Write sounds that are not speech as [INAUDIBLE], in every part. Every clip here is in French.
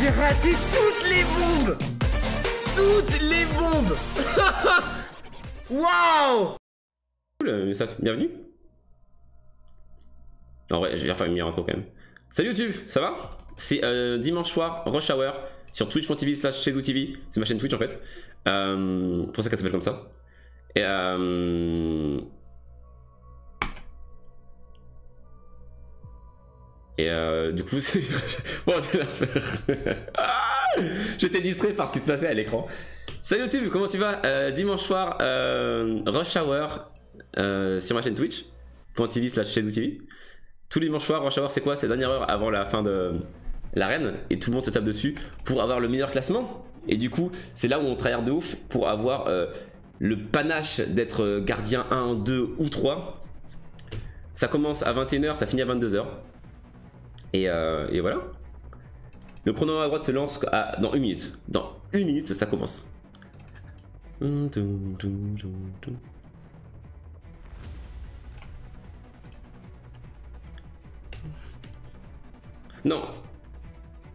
J'ai raté toutes les bombes Toutes les bombes [LAUGHS] Waouh Cool, ça, bienvenue. En vrai, je vais refaire une meilleure intro quand même. Salut YouTube, ça va? C'est euh, dimanche soir, rush hour, sur twitch.tv slash TV. C'est ma chaîne Twitch en fait. Euh, pour ça qu'elle s'appelle comme ça. Et euh... Et euh, du coup, [LAUGHS] c'est. bon, [LAUGHS] J'étais distrait par ce qui se passait à l'écran. Salut YouTube, comment tu vas? Euh, Dimanche soir, euh, Rush Hour sur ma chaîne Twitch.tv slash TV. Tous les dimanches soirs, Rush Hour, c'est quoi? C'est la dernière heure avant la fin de l'arène et tout le monde se tape dessus pour avoir le meilleur classement. Et du coup, c'est là où on travaille de ouf pour avoir le panache d'être gardien 1, 2 ou 3. Ça commence à 21h, ça finit à 22h. Et, euh, et, voilà. Le chrono à droite se lance à, dans une minute. Dans une minute, ça commence. Non.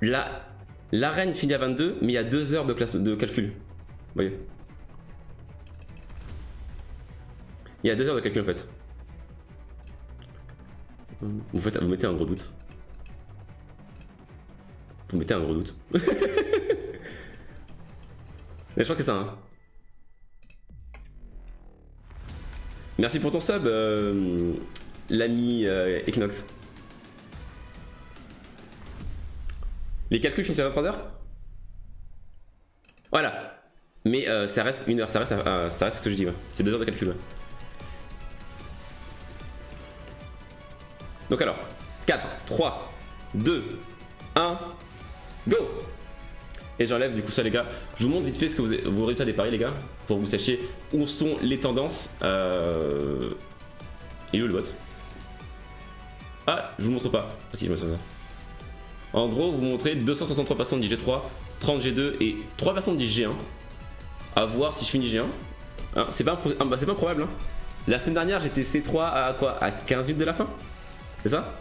La l'arène finit à 22, mais il y a 2 heures de, classe, de calcul. Vous voyez Il y a 2 heures de calcul en fait. Vous, vous mettez un gros doute. Vous mettez un gros doute. [LAUGHS] Mais je crois que c'est ça. Hein. Merci pour ton sub, euh, l'ami euh, Equinox. Les calculs finissent à 23h Voilà. Mais euh, ça reste une heure, ça reste, ça reste ce que je dis. C'est deux heures de calcul. Donc alors, 4, 3, 2, 1. Go Et j'enlève du coup ça les gars. Je vous montre vite fait ce que vous, vous résultats des paris les gars. Pour que vous sachiez où sont les tendances. Euh... Et où le bot? Ah, je vous montre pas. Ah. En gros, vous montrez 263 personnes de G3, 30 G2 et 3 personnes de G1. À voir si je finis G1. Hein, c'est pas, ah, bah, pas probable. Hein. La semaine dernière, j'étais C3 à quoi? À 15 minutes de la fin? C'est ça?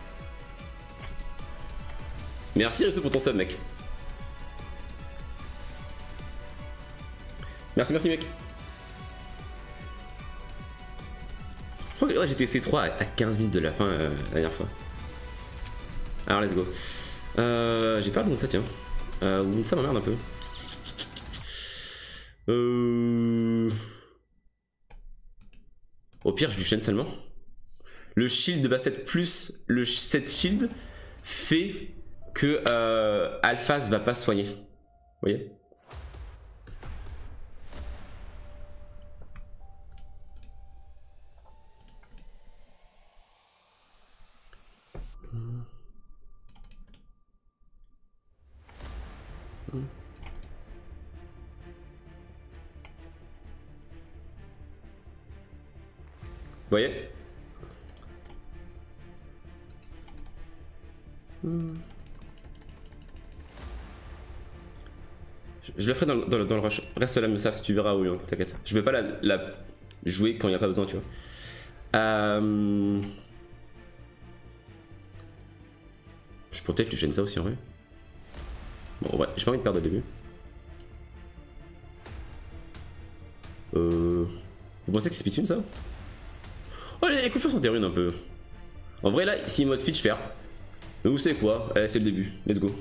Merci Risto pour ton sub mec. Merci, merci mec. Je crois que j'étais C3 à 15 minutes de la fin euh, la dernière fois. Alors let's go. Euh, J'ai peur de ça tiens. Euh, ça m'emmerde un peu. Euh... Au pire, je lui chaîne seulement. Le shield de Basset plus le set shield fait que euh, Alphas va pas se soigner. Vous voyez? Voyez Je, le ferai dans, le rush. Reste là, me tu verras où, t'inquiète. Je vais pas la, jouer quand il n'y a pas besoin, tu vois. Euh... Je peux peut-être lui gêner ça aussi en vrai. Bon, ouais, j'ai pas envie de perdre au début. Euh... Vous pensez que c'est speedrun ça? Oh, les confiance en théorie un peu. En vrai, là, si mode je perds. Mais vous savez quoi? Eh, C'est le début. Let's go.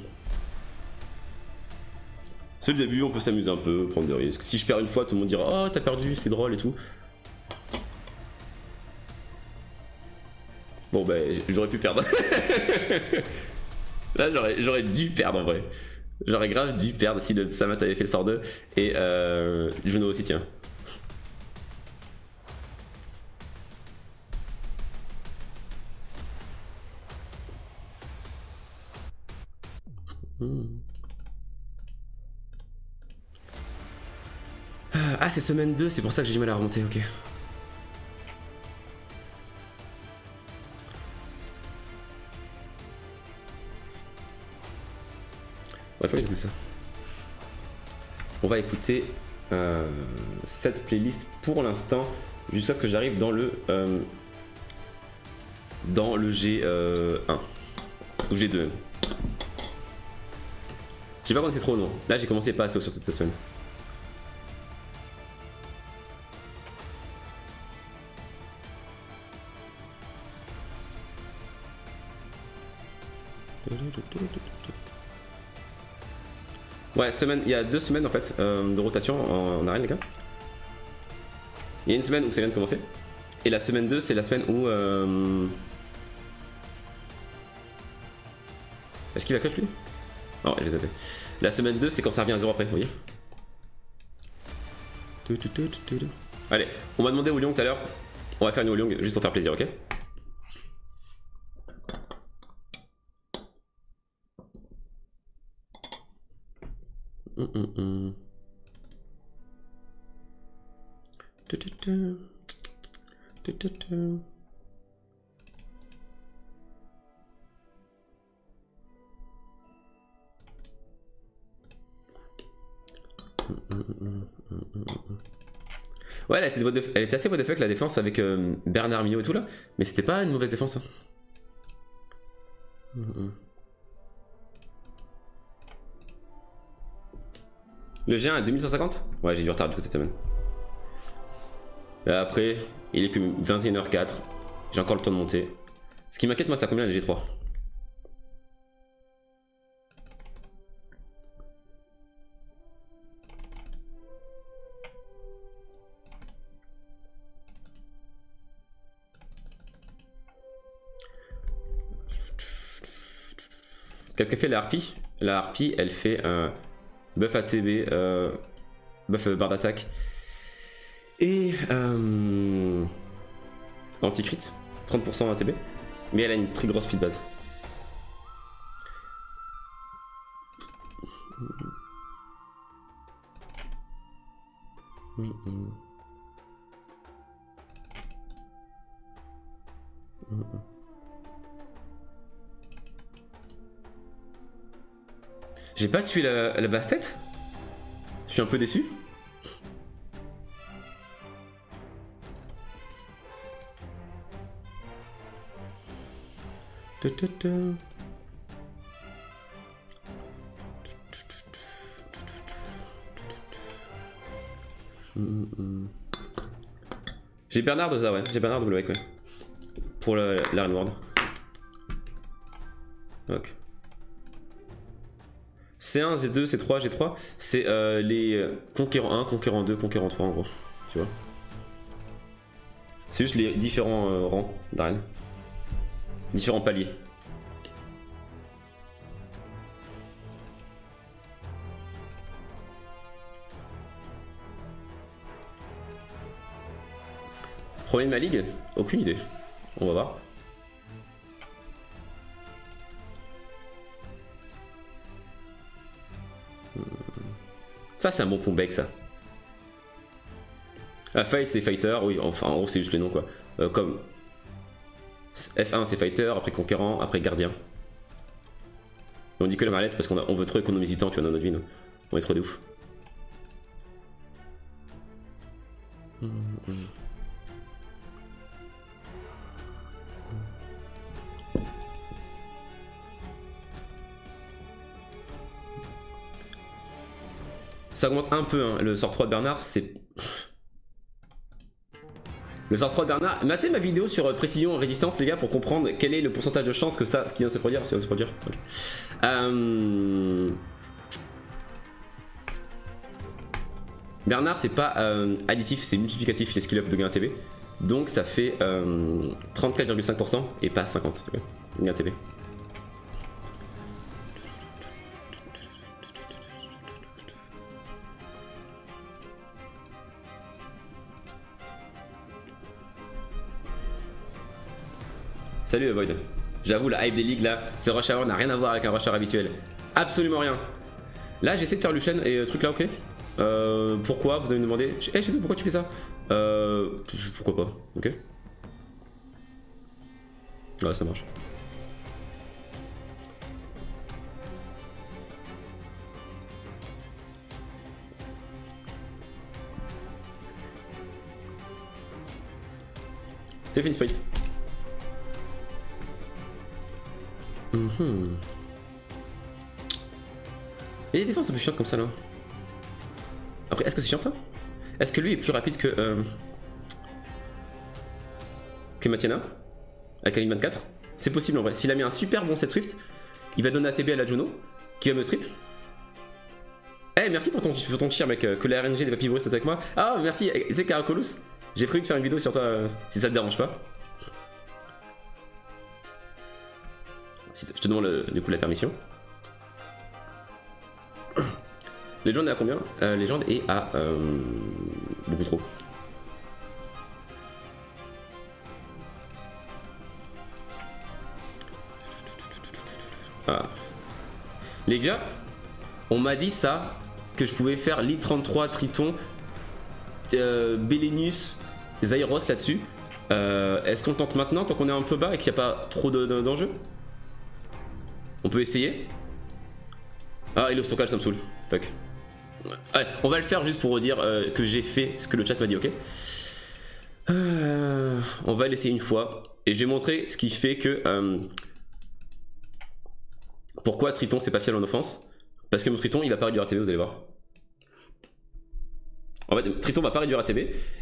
C'est le début, on peut s'amuser un peu, prendre des risques. Si je perds une fois, tout le monde dira Oh, t'as perdu, c'est drôle et tout. Bon, bah, j'aurais pu perdre. [LAUGHS] Là, j'aurais dû perdre en vrai. J'aurais grave dû perdre si le Samat avait fait le sort 2. Et euh, Juno aussi, tiens. Hmm. Ah, c'est semaine 2, c'est pour ça que j'ai du mal à remonter, ok. On va écouter euh, cette playlist pour l'instant, jusqu'à ce que j'arrive dans le euh, dans le G1 ou G2. J'ai pas commencé trop non. Là j'ai commencé pas assez haut sur cette semaine. Ouais, semaine, il y a deux semaines en fait euh, de rotation en, arène les gars. Il y a une semaine où ça vient de commencer. Et la semaine 2 c'est la semaine où... Euh... Est-ce qu'il va cut lui? Non, il les a fait. La semaine 2 c'est quand ça revient à 0 après, vous voyez? Allez, on m'a demandé au Lyon tout à l'heure. On va faire une au Lyon juste pour faire plaisir, ok? Ouais, elle était, elle était assez bonne la défense avec euh, Bernard Mignot et tout là, mais c'était pas une mauvaise défense. Hein. Le G1 à 2150 Ouais, j'ai du retard du coup cette semaine. Et après, il est que 21h04. J'ai encore le temps de monter. Ce qui m'inquiète, moi, c'est combien le G3 Qu'est-ce qu'elle fait la harpie? La harpie, elle fait un buff ATB, euh, buff barre d'attaque et euh, anti-crit, 30% ATB, mais elle a une très grosse speed base. J'ai pas tué la, la basse-tête Je suis un peu déçu. J'ai Bernard de ça, ouais. J'ai Bernard de ouais. Pour l'Iron World. Ok. C1, Z2, C3, G3, c'est euh, les euh, conquérants 1, conquérants 2, conquérants 3 en gros. Tu vois C'est juste les différents euh, rangs d'arène. Différents paliers. Premier de ma ligue? Aucune idée. On va voir. Ça, c'est un bon comeback, ça. Ah, fight, c'est fighter, oui, enfin, en gros, c'est juste les noms, quoi. Euh, comme F1, c'est fighter, après conquérant, après gardien. on dit que la marlette parce qu'on on veut trop économiser du temps, tu vois, dans notre vie, nous. On est trop de ouf. Ça augmente un peu, hein. le sort 3 de Bernard, c'est... Le sort 3 de Bernard, matez ma vidéo sur euh, précision résistance les gars pour comprendre quel est le pourcentage de chance que ça, ce qui vient se produire, se produire. Euh, Bernard c'est pas euh, additif, c'est multiplicatif les skill up de gain TB. Donc ça fait 34,5% et pas 50 gain TB. Salut Void. J'avoue, la hype des ligues là, ce rush hour n'a rien à voir avec un rush hour habituel. Absolument rien. Là, j'essaie de faire Lucien et euh, truc là, ok euh, Pourquoi Vous devez me demander. Eh, hey, pourquoi tu fais ça Euh. Pourquoi pas Ok Ouais, ça marche. C'est fini, Sprite. Mhm. Et des défenses un peu chiantes comme ça là. Après, est-ce que c'est chiant ça? Est-ce que lui est plus rapide que. Euh... que Matiana? Avec ligne 24 C'est possible en vrai. S'il a mis un super bon set Swift, il va donner ATB à la Juno, qui va me strip. Eh, merci pour ton, pour ton mec, euh, que la RNG des papillons avec moi. Ah, merci, c'est Caracolus. J'ai prévu de faire une vidéo sur toi, euh, si ça te dérange pas. Je te demande le, du coup la permission. [COUGHS] Légende est à combien? Euh, Légende est à euh, beaucoup trop. Ah. Les gars, on m'a dit ça, que je pouvais faire Lit 33, Triton, euh, Belenus, Zyros là-dessus. Euh, est-ce qu'on tente maintenant tant qu'on est un peu bas et qu'il n'y a pas trop d'enjeux? On peut essayer Ah, et le stockage ça me saoule. Fuck. On va le faire juste pour dire euh, que j'ai fait ce que le chat m'a dit, ok euh, On va l'essayer une fois. Et j'ai montré ce qui fait que... Euh, pourquoi Triton c'est pas fiable en offense Parce que mon Triton il va pas réduire ATB, vous allez voir. En fait, Triton va pas réduire ATB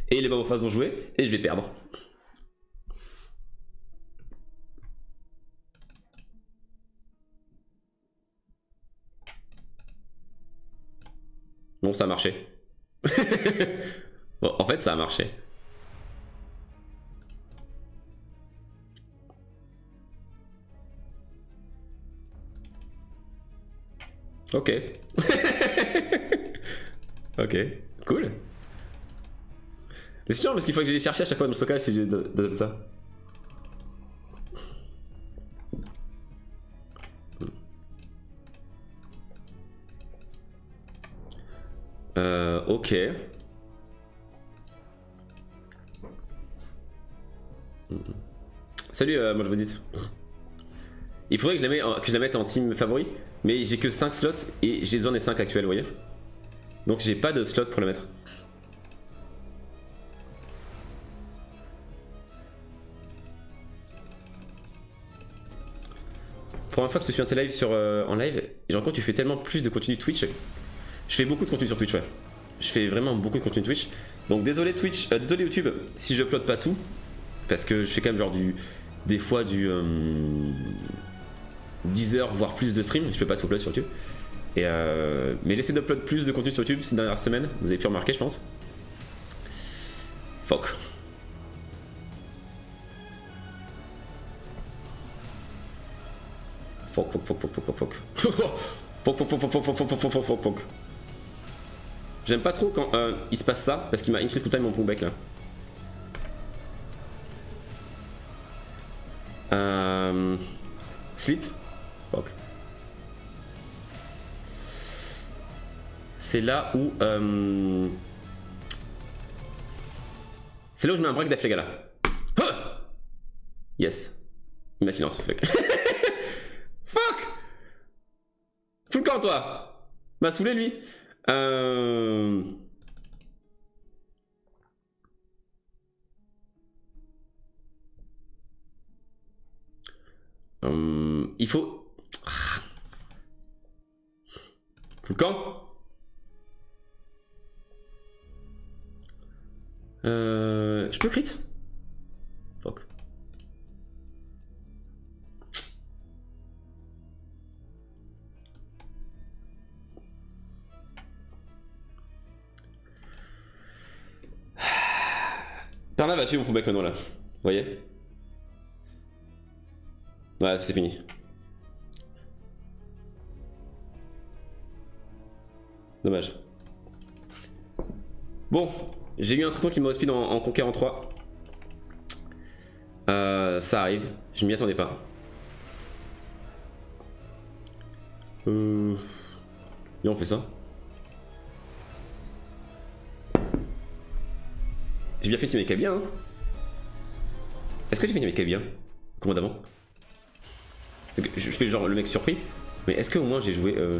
et les face vont jouer et je vais perdre. Bon, ça a marché. [LAUGHS] bon, en fait, ça a marché. Ok. [LAUGHS] ok, cool. C'est chiant parce qu'il faut que je les chercher à chaque fois dans le stockage si je donne ça. Euh, ok. Salut, euh, moi je vous dis. Il faudrait que je, la mette, que je la mette en team favori, mais j'ai que 5 slots et j'ai besoin des 5 actuels, vous voyez Donc j'ai pas de slot pour la mettre. Pour fois que tu suis un live sur, euh, en live, et encore tu fais tellement plus de contenu Twitch je fais beaucoup de contenu sur Twitch, ouais. Je fais vraiment beaucoup de contenu Twitch. Donc désolé Twitch, euh, désolé YouTube si je upload pas tout. Parce que je fais quand même genre du. Des fois du. 10 euh, heures voire plus de stream. Je fais pas tout upload sur YouTube. Euh, mais j'essaie d'upload plus de contenu sur YouTube ces dernières semaines. Vous avez pu remarquer, je pense. Fuck, fuck, fuck, fuck, fuck, fuck. Fuck, fuck, fuck, fuck, fuck, fuck, fuck, fuck, fuck, fuck, fuck. J'aime pas trop quand euh, il se passe ça parce qu'il m'a increase time mon bec là. Euh... Sleep Fuck. C'est là où... Euh... C'est là où je mets un break d'afflégala là. Yes. Il m'a silence, [LAUGHS] fuck. fuck Full camp toi M'a saoulé lui euh... Hum, il faut... Camp euh... Je peux crit? Perna va tuer mon comeback maintenant là. Vous voyez Ouais, c'est fini. Dommage. Bon, j'ai eu un traitement qui me speed en, en conquérant 3. Euh, ça arrive, je m'y attendais pas. Euh... Et on fait ça. Bien fait team bien. Hein est-ce que j'ai fait team avec bien Commandamment Je fais genre le mec surpris. Mais est-ce que au moins j'ai joué... Euh...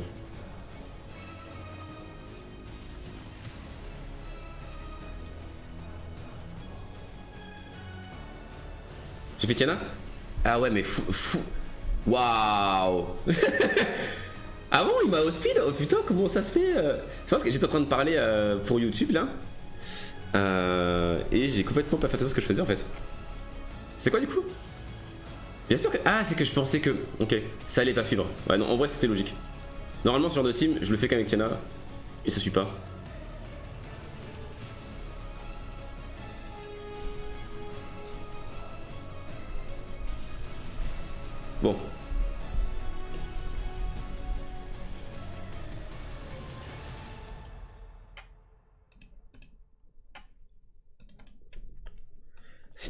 J'ai fait Tiana? Ah ouais mais fou... fou... Waouh [LAUGHS] Ah bon, il m'a au speed? Oh putain, comment ça se fait euh? Je pense que j'étais en train de parler euh, pour YouTube là. Euh, et j'ai complètement pas fait attention ce que je faisais en fait. C'est quoi du coup? Bien sûr que. Ah, c'est que je pensais que. Ok, ça allait pas suivre. Ouais, non, en vrai c'était logique. Normalement, ce genre de team, je le fais qu'avec Tiana. Et ça suit pas.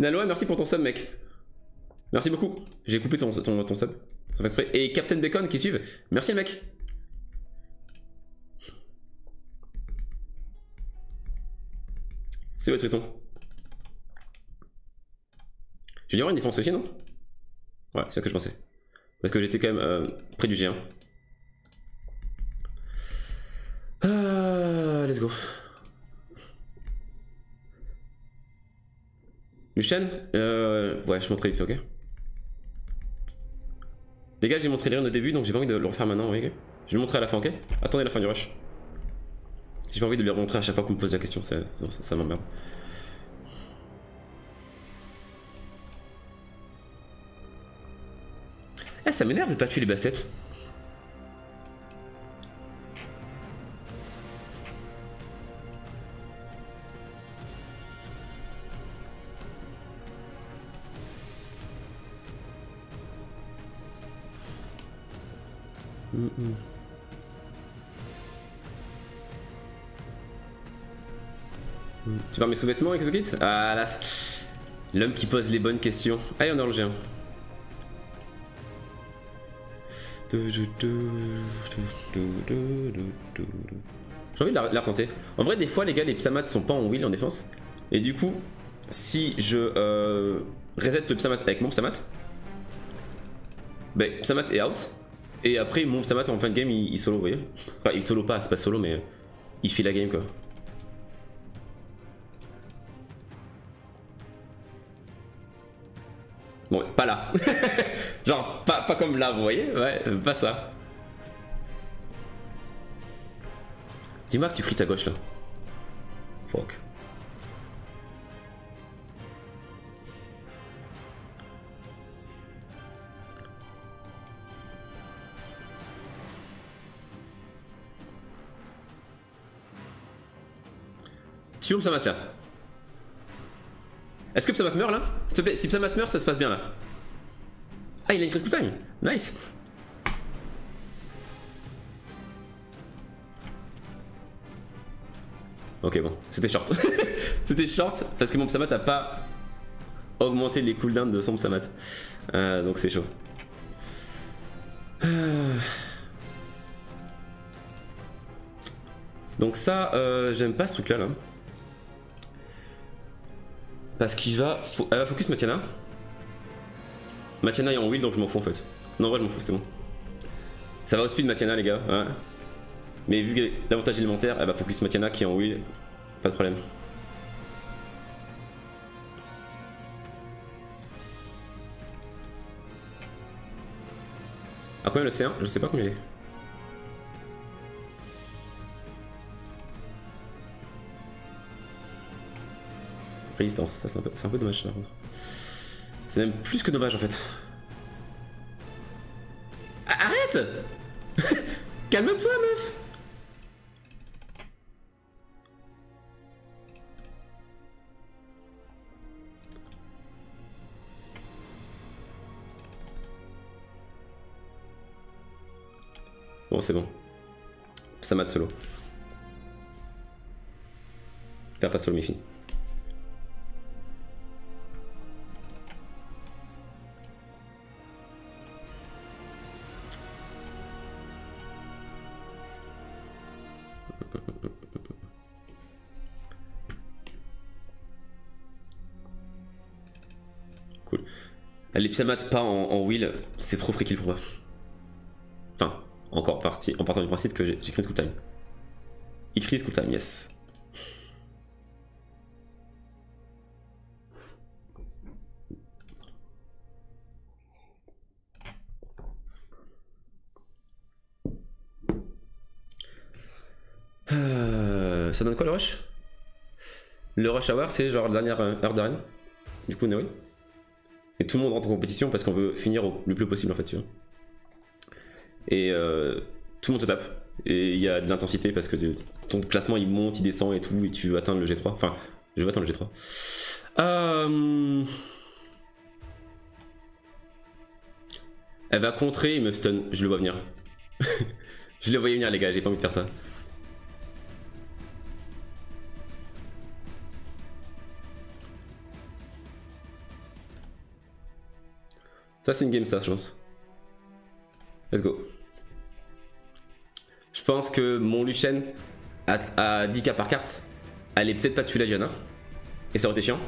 Sinaloa, merci pour ton sub, mec. Merci beaucoup. J'ai coupé ton, ton, ton sub. Sans exprès. Et Captain Bacon qui suivent. Merci, mec. C'est votre triton. J'ai dû avoir une défense aussi, non? Ouais, c'est ce que je pensais. Parce que j'étais quand même euh, près du G1. Euh, let's go. Lucien euh, Ouais, je montrerai vite fait, ok Les gars, j'ai montré les runs au début, donc j'ai pas envie de le refaire maintenant, ok Je vais le montrer à la fin, ok Attendez la fin du rush. J'ai pas envie de le remontrer à chaque fois qu'on me pose la question, ça, ça, m'emmerde. Eh, ça m'énerve de pas tuer les basket. Tu vas mes sous-vêtements, Exogit Ah là, l'homme qui pose les bonnes questions. Allez, on est dans le G1. J'ai envie de la, la retenter. En vrai, des fois, les gars, les Psamats sont pas en wheel en défense. Et du coup, si je euh, reset le Psamat avec mon Psamat, ben, Psamat est out. Et après, mon Psamat en fin de game, il, solo, vous voyez Enfin, il solo pas, c'est pas solo, mais il fait la game, quoi. Bon, pas là. [LAUGHS] Genre, pas, pas comme là, vous voyez Ouais, pas ça. Dis-moi que tu frites à gauche là. Fuck. Là Est-ce que Psamat meurt là? S'il te plaît, si Psamat meurt, ça se passe bien là. Ah, il a une critical time Nice Ok bon, c'était short. [LAUGHS] c'était short parce que mon Psamat a pas augmenté les cooldowns de son Psamat. Euh, donc c'est chaud. Euh... Donc ça, euh, j'aime pas ce truc là là. Parce qu'il va... Fo elle va focus Matiana. Matiana est en wheel donc je m'en fous en fait. Non, en vrai, je m'en fous, c'est bon. Ça va au speed Matiana, les gars. Ouais. Mais vu que l'avantage élémentaire, elle va focus Matiana qui est en wheel. Pas de problème. À combien le C1 Je sais pas combien il est. Ça c'est un, peu, dommage par contre. C'est même plus que dommage en fait. Arrête [LAUGHS] Calme-toi meuf Bon c'est bon. Ça mate solo. T'as pas solo mais fini. psamate pas en, wheel, c'est trop free kill pour moi. Enfin, encore parti, en partant du principe que j'écris school time. Écrit school time, yes. Euh, ça donne quoi le rush? Le rush hour, c'est genre la dernière euh, heure d'arène. Du coup, Noé? Et tout le monde rentre en compétition parce qu'on veut finir au- le plus possible en fait, tu vois. Et euh, tout le monde se tape. Et il y a de l'intensité parce que ton classement il monte, il descend et tout, et tu veux atteindre le G3. Enfin, je veux atteindre le G3. Euh... Elle va contrer et me stun, je le vois venir. [LAUGHS] je le voyais venir les gars, j'ai pas envie de faire ça. Ça c'est une game ça je pense. Let's go. Je pense que mon Lucian à, à 10k par carte allait peut-être pas tuer la Diana. Et ça aurait été chiant.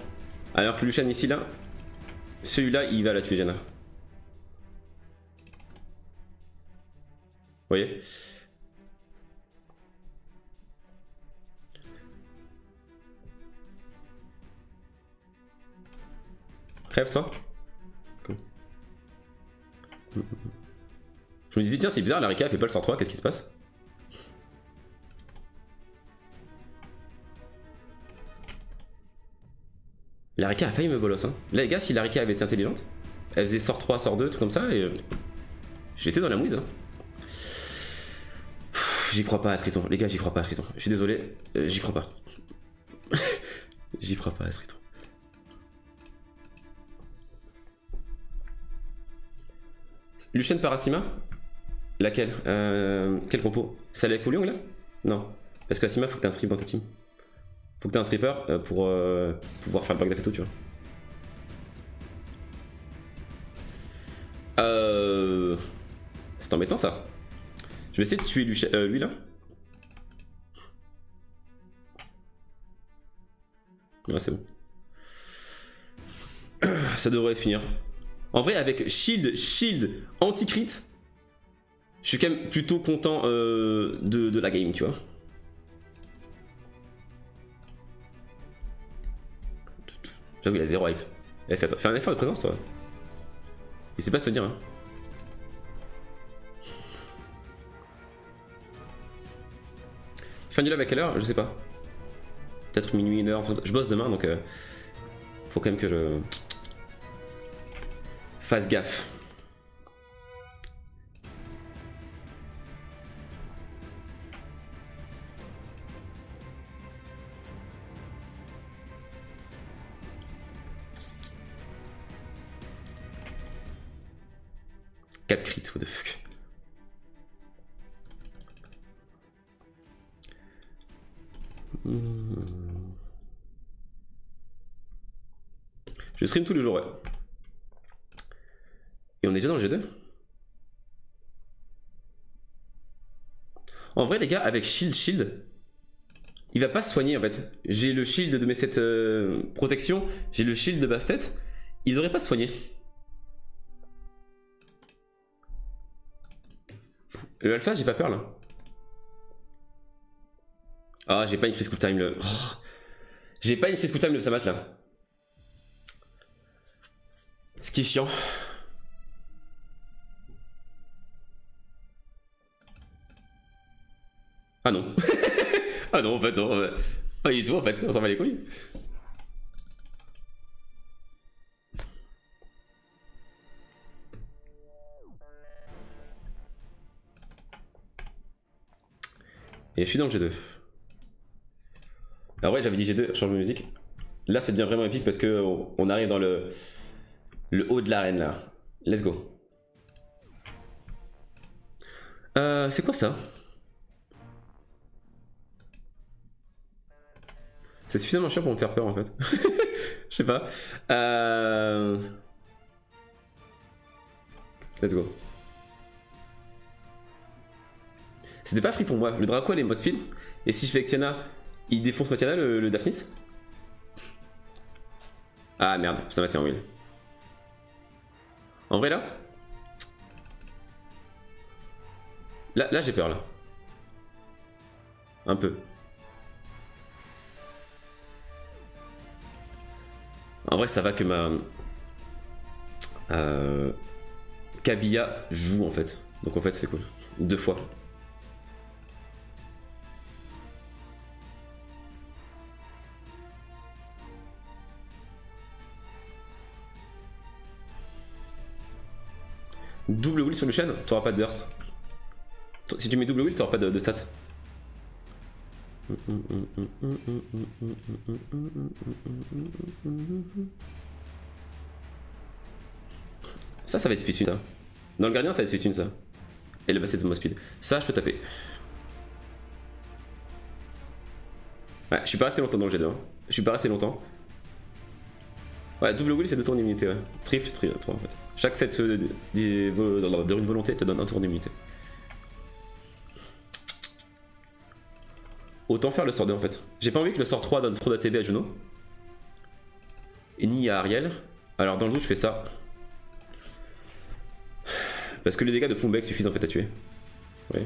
Alors que le Lucian ici là, celui-là il va la tuer Diana. Vous voyez? Crève toi? Je me disais tiens c'est bizarre la Rika fait pas le sort 3, qu'est-ce qui se passe La Rika a failli me bolos hein. Là les gars si la Rika avait été intelligente, elle faisait sort 3, sort 2, truc comme ça et... euh, J'étais dans la mouise hein. J'y crois pas à Triton, les gars j'y crois pas à Triton. Je suis désolé, euh, j'y crois pas. [LAUGHS] j'y crois pas à Triton. Lucien Parasima Laquelle? Euh, Quel compo? Celle avec Ouliang là? Non. Parce qu'Asima faut que t'aies un strip dans ta team? Faut que t'aies un stripper euh, pour euh, pouvoir faire le back et tout, tu vois. Euh... C'est embêtant ça. Je vais essayer de tuer lui, lui là. Ouais, c'est bon. Ça devrait finir. En vrai, avec shield, shield, anti-crit, je suis quand même plutôt content euh, de, la game, tu vois. J'avoue, il a zéro hype. Eh, fais, un effort de présence, toi. Il sait pas se tenir, hein. Fin du live à quelle heure? Je sais pas. Peut-être minuit, une heure. Je bosse demain donc. euh, faut quand même que je. Fasse gaffe. Crits, what the fuck. Hmm. Je stream tous les jours, ouais. Et on est déjà dans le G2 En vrai, les gars, avec Shield Shield, il va pas se soigner en fait. J'ai le shield de mes 7 euh, protections, j'ai le shield de Bastet, il devrait pas se soigner. Le alpha, j'ai pas peur là. Ah, j'ai pas une crise cool time le. Oh. J'ai pas une crise cool time le Samat là. Ce qui est chiant. Ah non. [LAUGHS] ah non, en fait, non. ouais. Pas du tout, en fait, on s'en va les couilles. Et je suis dans le G2. Alors ouais, j'avais dit G2, change de musique. Là, c'est bien vraiment épique parce que on arrive dans le, le haut de l'arène là. Let's go. Euh, c'est quoi ça? C'est suffisamment chiant pour me faire peur en fait. [LAUGHS] Je sais pas. Euh... Let's go. C'était pas free pour moi. Le Draco elle est mode speed. Et si je fais Xena, il défonce Matiana le, le Daphnis? Ah merde, ça m'a en wheel. En vrai là? Là, là j'ai peur là. Un peu. En vrai, ça va que ma. Euh... Kabila joue en fait. Donc en fait, c'est cool. Deux fois. Double wheel sur le chaîne, t'auras pas de hearth. Si tu mets double wheel, t'auras pas de stats. Ça, ça va être speed ça. Dans le gardien, ça va être speed ça. Et le basset de mon speed. Ça, je peux taper. Ouais, je suis pas resté longtemps dans le G2. Hein. Je suis pas resté longtemps. Ouais, double wheel c'est deux tours d'immunité. Triple, triple, 3 en fait. Chaque set de, de, de, une volonté te donne un tour d'immunité. Autant faire le sort 2 en fait. J'ai pas envie que le sort 3 donne trop d'ATB à Juno. Et ni à Ariel. Alors dans le doute je fais ça. Parce que les dégâts de Pumbek suffisent en fait à tuer. Oui.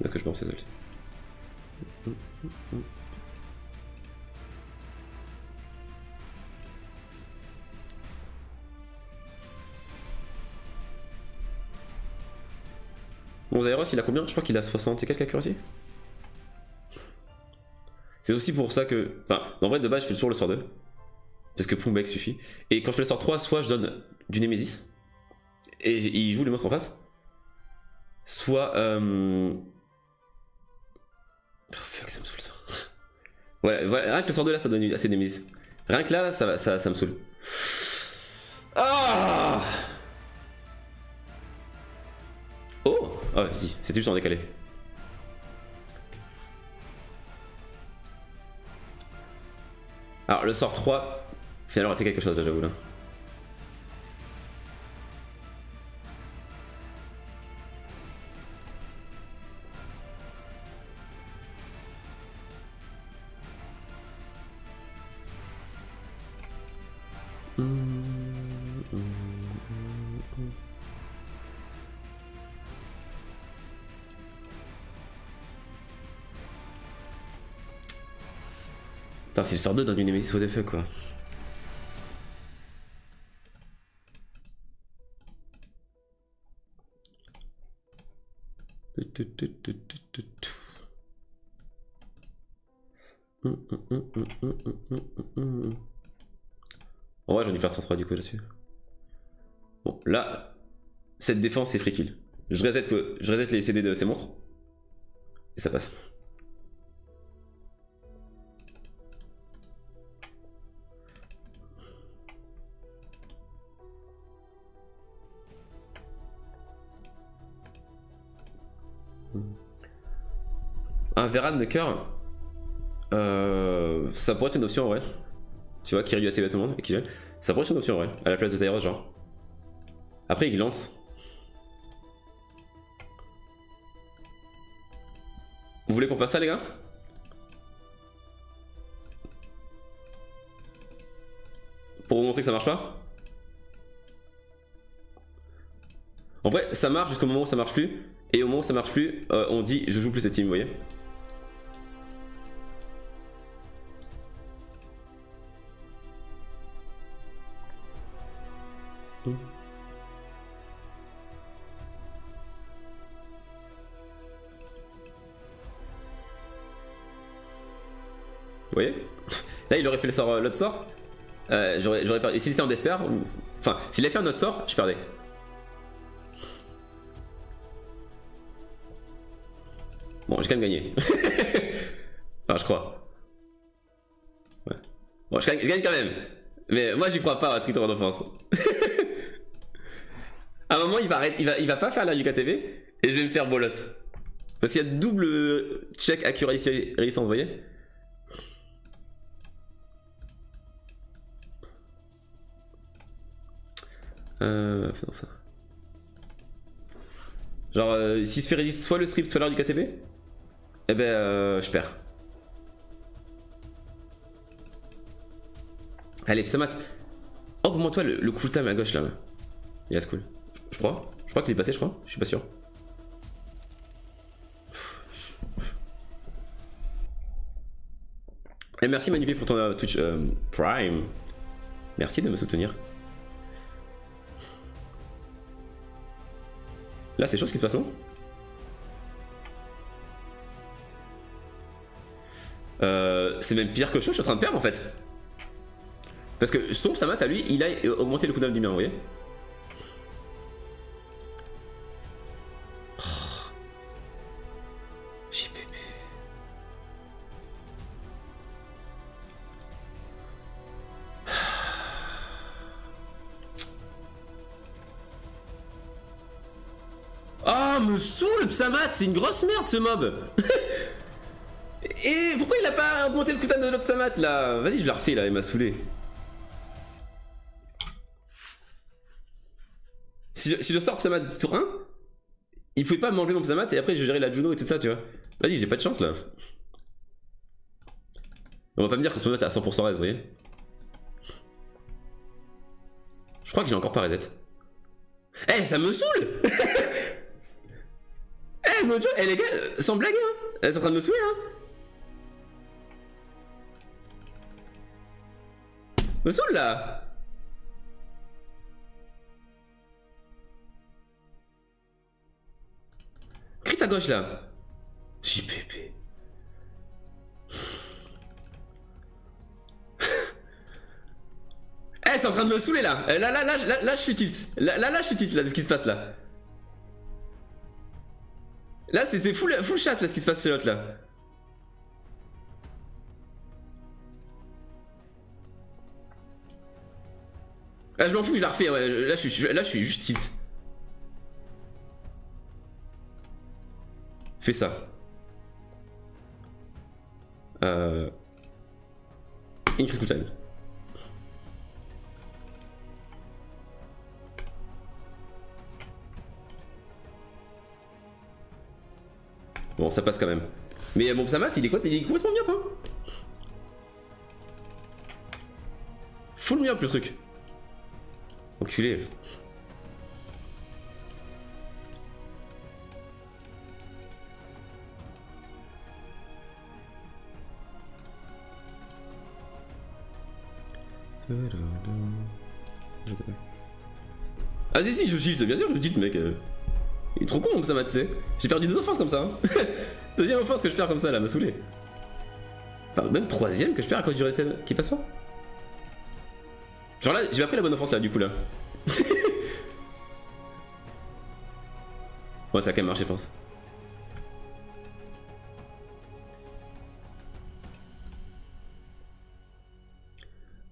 D'accord, je pense que Bon, Zairos, il a combien Je crois qu'il a 60 et quelques accuracy. C'est aussi pour ça que. Enfin, en vrai, de base, je fais toujours le sort 2. Parce que Pumbek suffit. Et quand je fais le sort 3, soit je donne du Nemesis. Et il joue les monstres en face. Soit. Euh... Oh fuck, ça me saoule ça. [LAUGHS] ouais, rien que le sort 2 là, ça donne assez Nemesis. Rien que là, ça, ça, ça me saoule. Ah Ah si, c'est juste en décalé. Alors le sort 3, finalement on a fait quelque chose là j'avoue là. Putain, si le sort 2 dans une Nemesis, what fuck quoi. En vrai, j'en ai faire 103 du coup là-dessus. Bon, là, cette défense, c'est free kill. Je reset, que, je reset les CD de ces monstres. Et ça passe. Un Veran de cœur, ça pourrait être une option en vrai. Tu vois, qui réduit à tout le monde et qui Ça pourrait être une option en vrai, à la place de Zyros, genre. Après, il lance. Vous voulez qu'on fasse ça, les gars? Pour vous montrer que ça marche pas? En vrai, ça marche jusqu'au moment où ça marche plus. Et au moment où ça marche plus, euh, on dit je joue plus cette team, vous voyez? Voyez Là, il aurait fait le sort, euh, l'autre sort. Euh, j'aurais perdu. S'il était en Desper, enfin, s'il avait fait un autre sort, je perdais. Bon, j'ai quand même gagné. [LAUGHS] enfin, je crois. Ouais. Bon, je gagne, quand même. Mais moi, j'y crois pas à Triton en offense. à un moment, il va, arrêter, il va, il va pas faire la UKTV et je vais me faire bolos. Parce qu'il y a double check accuracy résistance, vous voyez Euh, ça. Genre, euh, s'il se fait résister soit le strip, soit l'heure du KTB, eh ben, euh, je perds. Allez, Psamat, augmente-toi le, le cooltime à gauche là. Il Yes, cool. Je crois. Je crois qu'il est passé, je crois. Je suis pas sûr. Et merci Manuvé pour ton euh, Twitch euh, Prime. Merci de me soutenir. Là, c'est chaud ce qui se passe, non euh, C'est même pire que chaud, je suis en train de perdre en fait. Parce que son, sa masse à lui, il a augmenté le cooldown du mien, vous voyez Psamat, c'est une grosse merde ce mob [LAUGHS] Et pourquoi il a pas augmenté le cooldown de l'Opsamat là? Vas-y, je la refais là, il m'a saoulé. Si je, sors Psamat sur 1, il pouvait pas m'enlever mon Psamat et après je gérer la Juno et tout ça, tu vois. Vas-y, j'ai pas de chance là. On va pas me dire que ce Psamat est à 100% res, vous voyez. Je crois que j'ai encore pas reset. Eh, ça me saoule [LAUGHS] Eh, Mojo, eh les gars, euh, sans blague, hein Elle est en train de me saouler, hein Me saoule là Crit à gauche là JPP [LAUGHS] Eh, c'est en train de me saouler là. Là, là, là, là, là, je suis tilt. Là, là, là, je suis tilt là de ce qui se passe là. Là, c'est full, full chat là ce qui se passe chez l'autre là. Là, je m'en fous, je la refais. Ouais. Là, je suis, là, je suis juste tilt. Fais ça. Euh... Bon, ça passe quand même. Mais bon, ça masse, il est quoi Il est complètement bien, quoi. Full bien, le truc. Enculé. Ah si si je tilt, bien sûr je tilt mec. Il est trop con ça m'a tu sais. J'ai perdu deux offenses comme ça. Hein. [LAUGHS] Deuxième offense que je perds comme ça là, m'a saoulé. Enfin même troisième que je perds à cause du reset qui passe pas? Genre là, j'ai pas pris la bonne offense là du coup là. [LAUGHS] ouais ça a quand même marché je pense.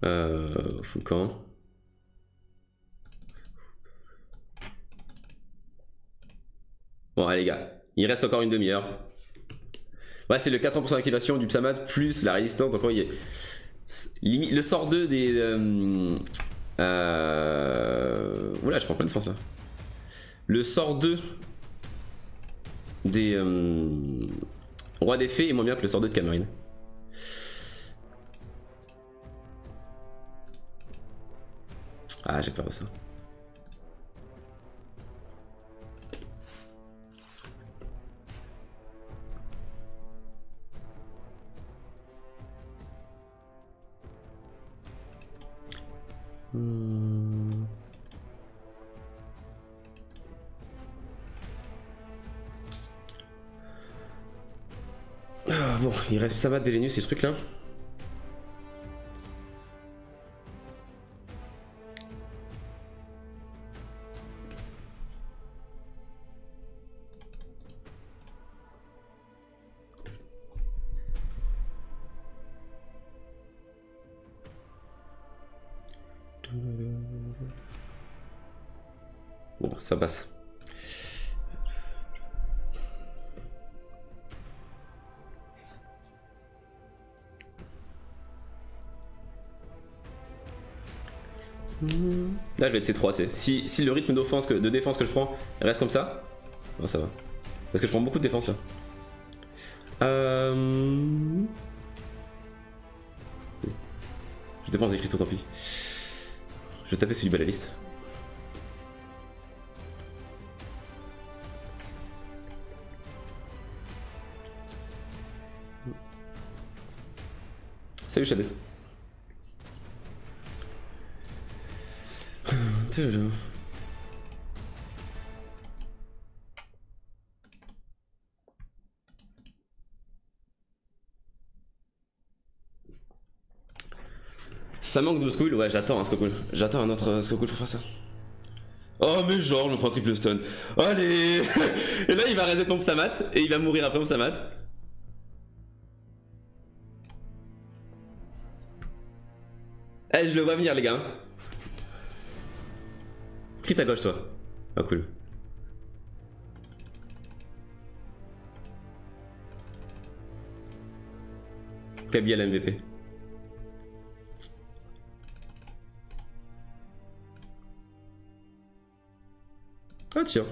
Euh, Foucan. Bon, allez les gars, il reste encore une demi-heure. Ouais, c'est le 80% d'activation du Psamat plus la résistance. Donc, il le sort 2 des. Euh, euh, Oula, je prends plein de force là. Le sort 2 des. Euh... Roi des Fées est moins bien que le sort 2 de Camarine. Ah, j'ai peur de ça. Hmm. Ah bon, il reste Sabat, Belenus et ce truc là. Là, je vais être C3. Si, si le rythme d'offense de défense que je prends reste comme ça, ça va. Parce que je prends beaucoup de défense là. Euh... Je dépense des cristaux, tant pis. Je vais taper celui du balaliste. Salut Shadow. [SIGHS] Ça manque de school, ouais j'attends hein, un school. J'attends un autre euh, school pour faire ça. Oh mais genre, je me prend triple stun. Allez [LAUGHS] Et là il va reset mon psamat et il va mourir après mon psamat. Je le vois venir, les gars. Crit à gauche, toi. Oh, cool. Kaby à la MVP. Ah tiens.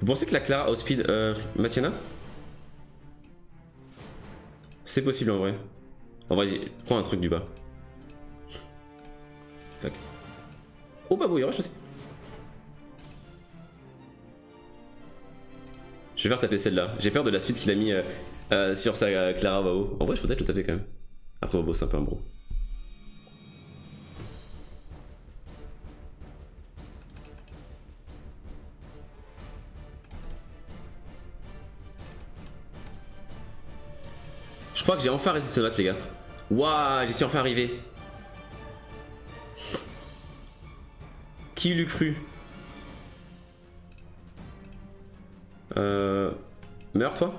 Vous pensez que la Clara outspeed euh, Matiana? C'est possible en vrai. En vrai, prends un truc du bas. Oh bah bon, il rush aussi. Je vais faire taper celle-là. J'ai peur de la speed qu'il a mis euh, euh, sur sa euh, Clara Wao. En vrai, je peux peut-être le taper quand même. Après, Wao, c'est un peu. Je crois que j'ai enfin résisté ce match, les gars. Waouh, j'y suis enfin arrivé. Qui l'eût cru Euh... Meurs toi.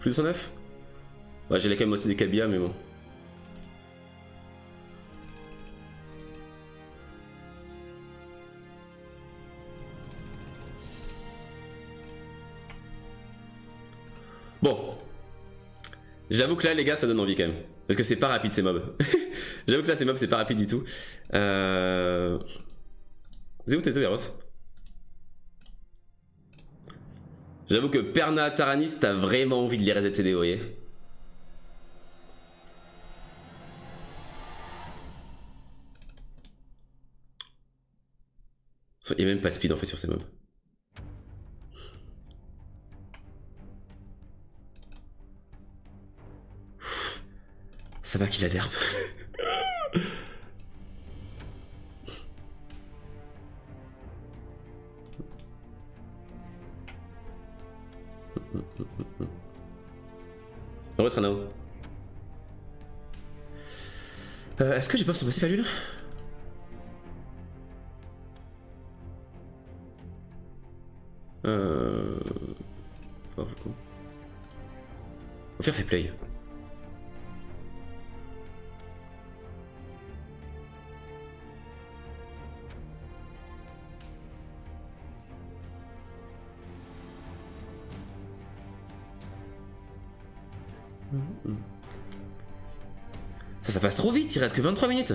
Plus de 109 Ouais, j'ai quand même aussi des Kabia, mais. Bon. J'avoue que là, les gars, ça donne envie quand même. Parce que c'est pas rapide ces mobs. [LAUGHS] J'avoue que là, ces mobs, c'est pas rapide du tout. Euh... C'est où tes Eros J'avoue que Perna Taranis, t'as vraiment envie de les reset CD, vous voyez Il n'y a même pas de speed en fait sur ces mobs. Ça va qu'il a l'herbe. Heureux Tranao. Euh, Est-ce que j'ai pas son passif à lui là Euh... Faut faire fait play. Ça, passe trop vite, il reste que 23 minutes.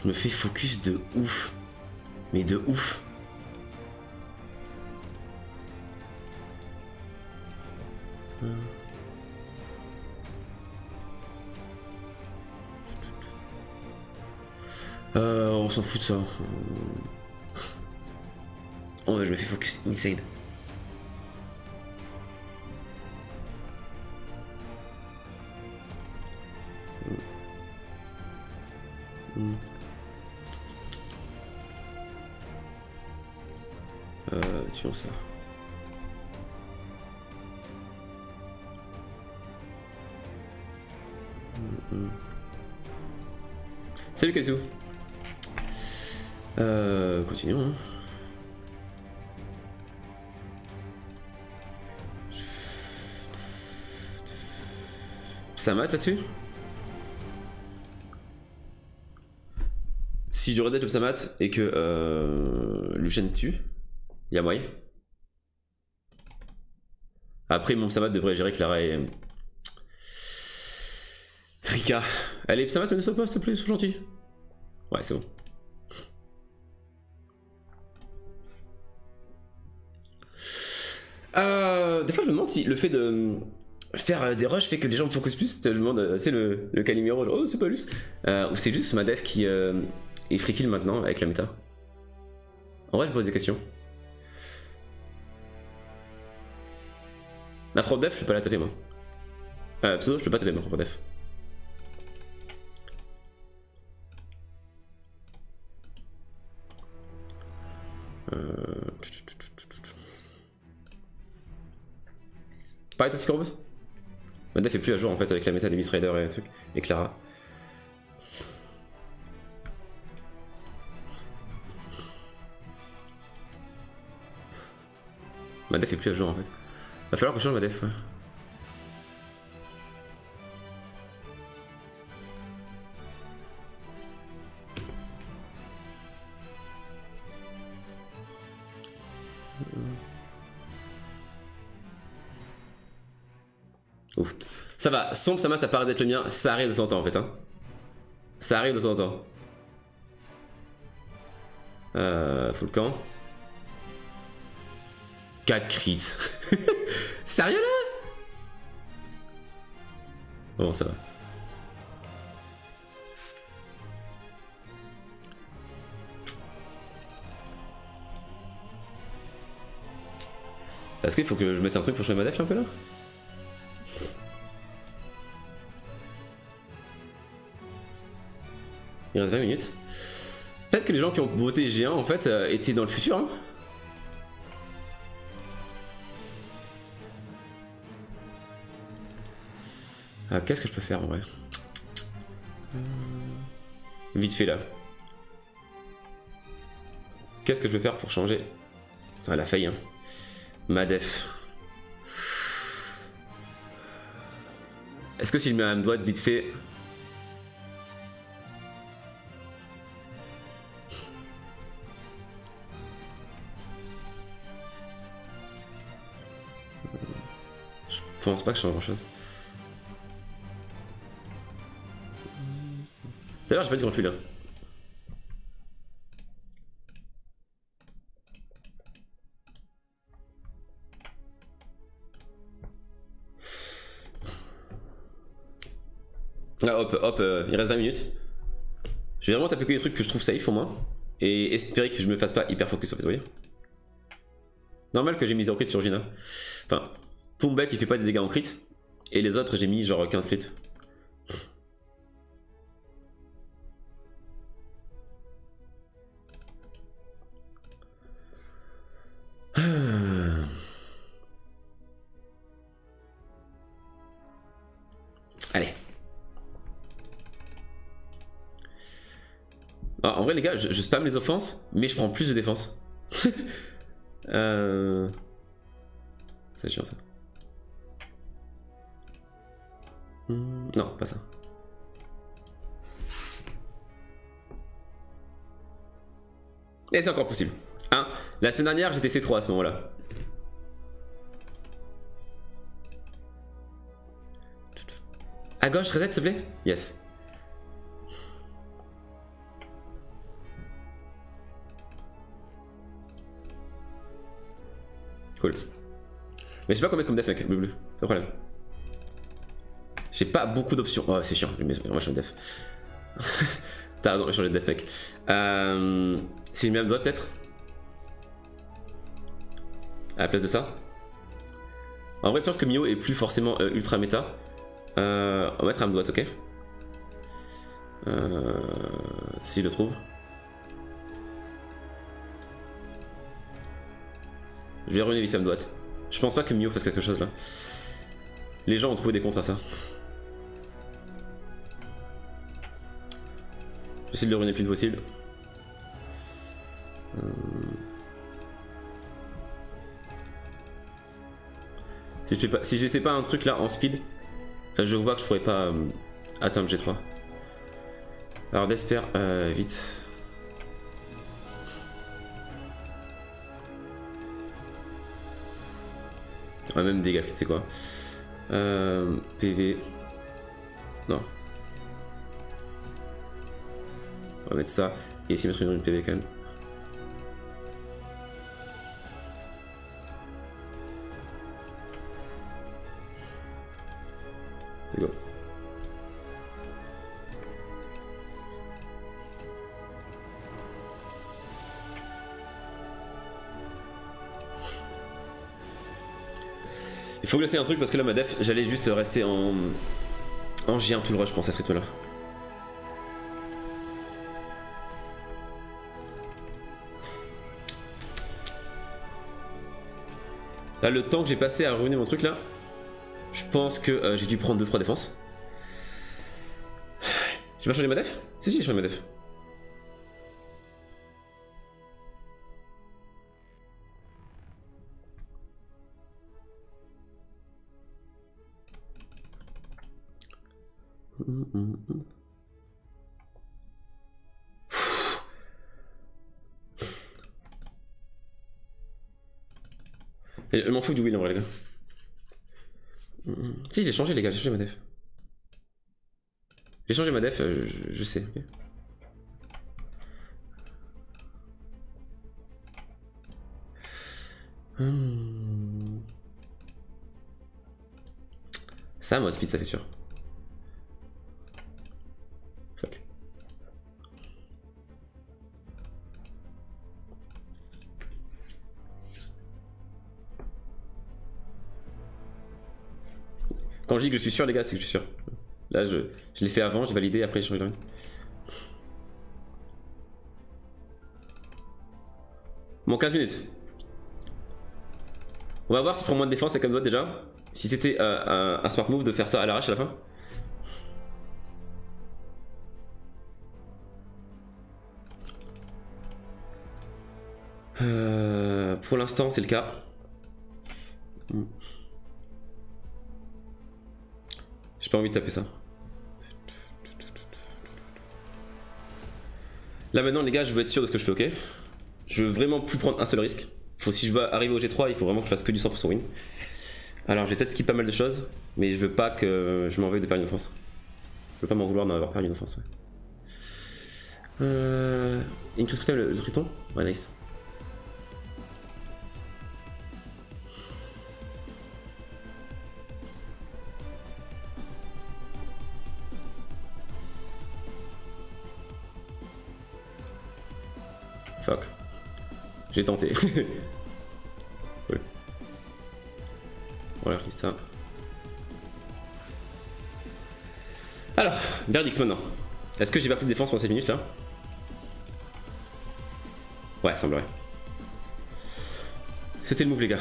Je me fais focus de ouf. Mais de ouf. Euh, on s'en fout de ça. Oh, je me fais focus insane. Ça. Salut Kazu. Euh, continuons. Ça mate là-dessus? Si je redette le Psamat et que euh, Lucien tue, il y a moyen. Après, mon Psamat devrait gérer Clara et. Rika. Allez, Psamat, ne sois pas, s'il te plaît, sois gentil. Ouais, c'est bon. Euh, des fois, je me demande si le fait de faire euh, des rushs fait que les gens me focus plus. Je me demande, euh, c'est le, le Calimero, genre, oh, c'est pas. Euh, ou c'est juste ma dev qui euh, est free kill maintenant avec la méta. En vrai, je pose des questions. Ma prof def, je peux pas la taper moi. Euh, pseudo, je peux pas taper ma prof def. Euh... Pareil, aussi Corbus? Ma def est plus à jour en fait avec la méta des Miss Rider et, truc, et Clara. Ma def est plus à jour en fait. Va falloir que je change Madef. Ouais. Ouf. Ça va, sombre ça m'a t'apparaît d'être le mien, ça arrive de temps en temps en fait. Hein. Ça arrive de temps en temps. Euh, full camp. 4 crits. [LAUGHS] Sérieux là? Bon, ça va. Est-ce qu'il faut que je mette un truc pour changer ma def un peu là? Il reste 20 minutes. Peut-être que les gens qui ont voté G1 en fait euh, étaient dans le futur. Hein? Ah, Qu'est-ce que je peux faire en vrai euh, Vite fait là. Qu'est-ce que je peux faire pour changer elle a failli hein. Madef. Est-ce que si je mets un doigt vite fait Je pense pas que je change grand chose. D'ailleurs, j'ai pas dit grand là. Ah, hop, hop, euh, il reste 20 minutes. Je vais vraiment taper que des trucs que je trouve safe au moins. Et espérer que je me fasse pas hyper focus vous voyez Normal que j'ai mis 0 crit sur Gina. Enfin, Pumbek il fait pas des dégâts en crit. Et les autres j'ai mis genre 15 crits. Les gars, je, spam les offenses, mais je prends plus de défense. [LAUGHS] euh... C'est chiant ça. Hmm, non, pas ça. Et c'est encore possible. Hein, la semaine dernière, j'étais C3 à ce moment-là. À gauche, reset, s'il te plaît? Yes. Mais je sais pas combien de comme def, mec, bleu bleu. C'est le problème. J'ai pas beaucoup d'options. Oh, c'est chiant, mais va changer de def. [LAUGHS] T'as raison, changer de def, mec. Euh, si je mets un doigt, peut-être? À la place de ça? En vrai, je pense que Mio est plus forcément euh, ultra méta. Euh, on va mettre un doigt, ok? Euh, S'il le trouve. Je vais ruiner fait doigt. Je pense pas que Mio fasse quelque chose là. Les gens ont trouvé des comptes à ça. J'essaie de le ruiner le plus possible. Euh, si je fais pas, si pas un truc là en speed, je vois que je pourrais pas euh, atteindre G3. Alors d'espère, euh, vite. Ah, même dégâts, tu sais quoi. Euh, PV. Non. On va mettre ça. Et essayer de mettre une PV quand même. Il faut glacer un truc parce que là ma def j'allais juste rester en en J1 tout le rush je pense à ce rythme là. Là, le temps que j'ai passé à ruiner mon truc là, Je pense que euh, j'ai dû prendre 2-3 défenses. J'ai pas changé ma def? Si, si, j'ai changé ma def. Je m'en fous du win en vrai, les gars. Si, j'ai changé, les gars, j'ai changé ma def. J'ai changé ma def, euh, je, sais. Hmm. Ça, moi, speed, ça c'est sûr. Je dis que je suis sûr, les gars, c'est que je suis sûr. Là, je, je l'ai fait avant, j'ai validé, après j'ai changé de règle. Bon, 15 minutes. On va voir s'il prend moins de défense, c'est comme d'autres déjà. Si c'était euh, un, un smart move de faire ça à l'arrache à la fin. Euh, pour l'instant, c'est le cas. J'ai pas envie de taper ça. Là maintenant les gars je veux être sûr de ce que je fais ok? Je veux vraiment plus prendre un seul risque. Faut, si je veux arriver au G3 il faut vraiment que je fasse que du 100% win. Alors j'ai peut-être skip pas mal de choses mais je veux pas que je m'en veuille de perdre une offense. Je veux pas m'en vouloir d'en avoir perdu une offense. Ouais. Euh... T'aimes le, le triton? Ouais nice. J'ai tenté. ouais. Voilà, qui ça. Alors, verdict maintenant. Est-ce que j'ai pas pris de défense pendant 7 minutes là Ouais, semblerait. C'était le move les gars.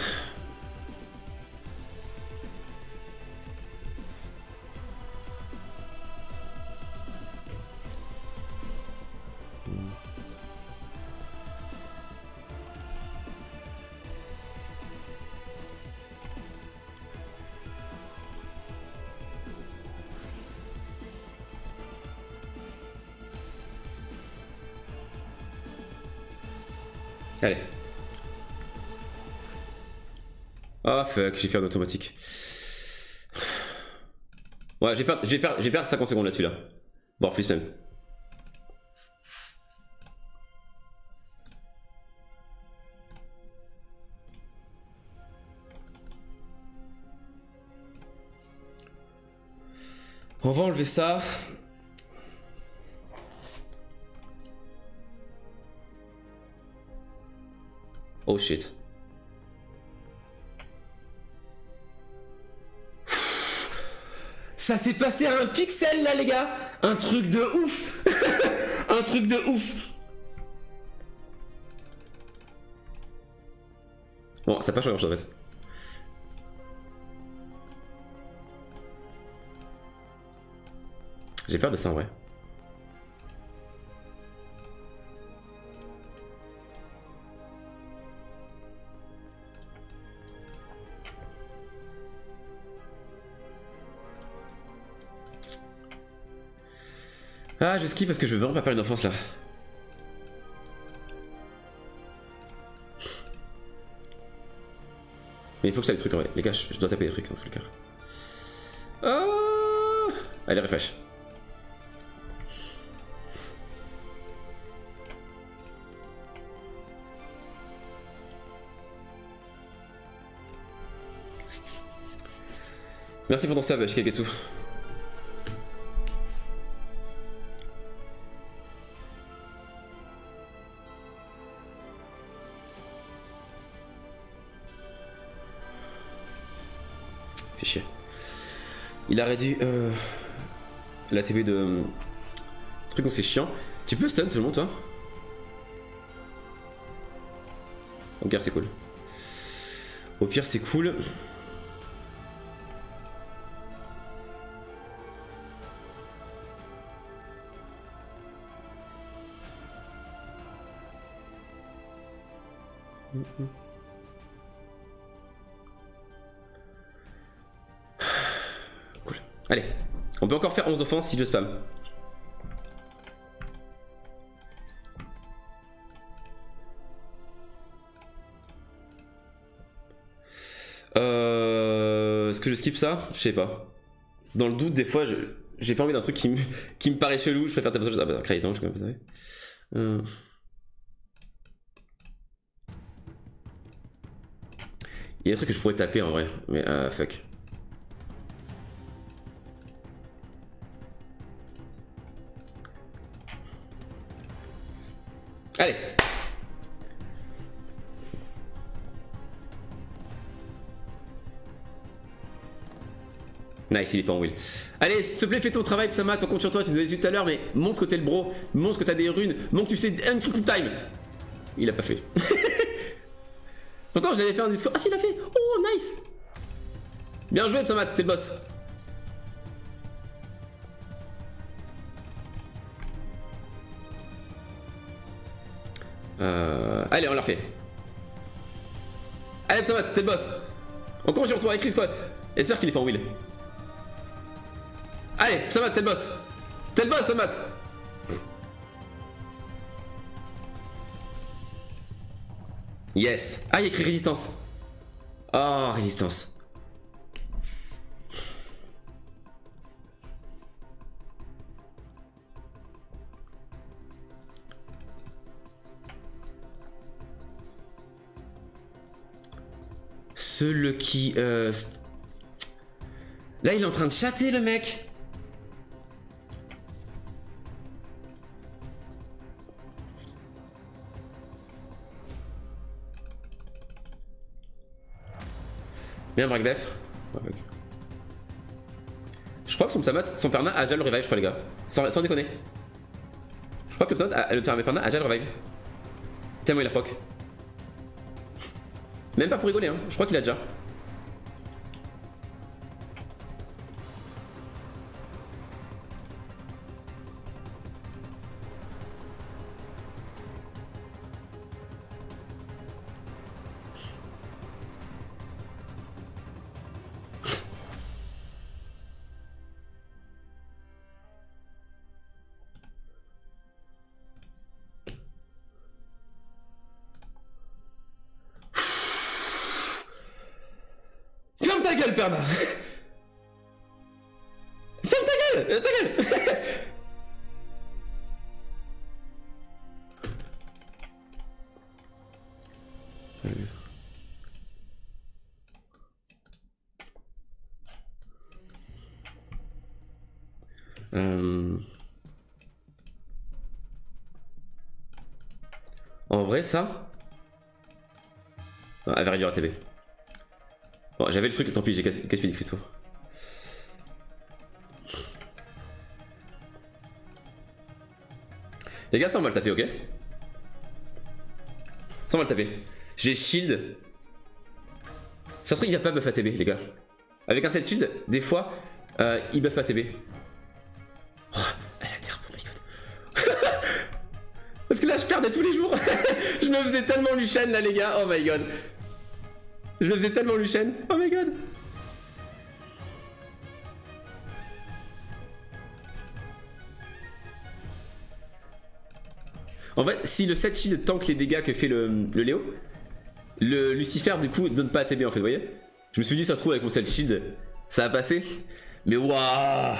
Fuck, j'ai fait un automatique. Ouais, j'ai perdu, j'ai perdu, perdu 50 secondes là-dessus là. Voire plus même. On va enlever ça. Oh shit. Ça s'est passé à un pixel là les gars Un truc de ouf [LAUGHS] Un truc de ouf Bon, ça n'a pas changé en fait. J'ai peur de ça en vrai. Ah, je skip parce que je veux vraiment pas perdre une là. Mais il faut que ça ait des trucs en vrai. Les gars, je dois taper des trucs dans les cas. Oh Allez, refresh. Merci pour ton sub, Shikagetsu. Il a réduit euh, la TB de. euh, Truc c'est chiant. Tu peux stun tout le monde, toi? Au pire, c'est cool. Au pire, c'est cool. Allez, on peut encore faire 11 offenses si je spam. Euh... Est-ce que je skip ça? Je sais pas. Dans le doute, des fois, j'ai pas envie d'un truc qui me, paraît chelou. Je préfère taper ça. Ah bah, Kraïtan, je vous savez. Euh. Il y a des trucs que je pourrais taper en vrai, mais euh, fuck. Nice, il est pas en will. Allez, s'il te plaît, fais ton travail, Psamat, on compte sur toi, tu nous as tout à l'heure, mais montre que t'es le bro, montre que t'as des runes, montre que tu sais un truc time. Il a pas fait. [LAUGHS] Pourtant, je l'avais fait un discours. Ah, si, il a fait. Oh, nice. Bien joué, Psamat, t'es le boss. Euh... Allez, on l'a refait. Allez, Psamat, t'es le boss. On compte sur toi, écris quoi. Et sûr qu'il est pas en will. Allez, Psamat, t'es le boss. T'es le boss, Psamat. Yes. Ah, il y écrit résistance. Oh, résistance. Ce Lucky... Euh... Là, il est en train de chatter, le mec. Bien, Bragbef. Je crois que son Psamat, son Perna a déjà le revive, je crois, les gars. Sans, déconner. Je crois que le Psamat, le a déjà le revive. Tellement il a proc. Même pas pour rigoler, hein. Je crois qu'il a déjà. Ça. Ah, elle va réduire la TB. Bon, j'avais le truc, tant pis, j'ai gaspillé des cristaux. Les gars, ça on va le taper, ok? Ça on va le taper. J'ai shield. Ça se trouve, il va pas buff ATB, les gars. Avec un set shield, des fois, euh, il buff ATB. Tous les jours. [LAUGHS] je me faisais tellement Lucian là, les gars. Oh my god. Je me faisais tellement Lucian. Oh my god. En fait, si le 7 shield tank les dégâts que fait le, le Léo, le Lucifer du coup donne pas ATB en fait, vous voyez? Je me suis dit, ça se trouve avec mon 7 shield, ça va passer. Mais waouh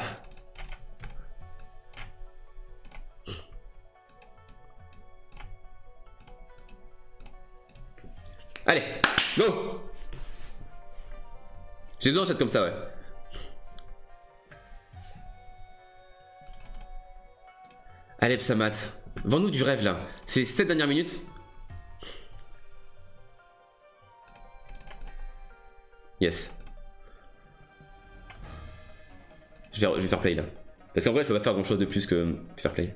go J'ai besoin de comme ça, ouais. Allez, Psamat, vends-nous du rêve là. C'est 7 dernières minutes. Yes. Je vais, je vais faire play là. Parce qu'en vrai, je peux pas faire grand chose de plus que faire play.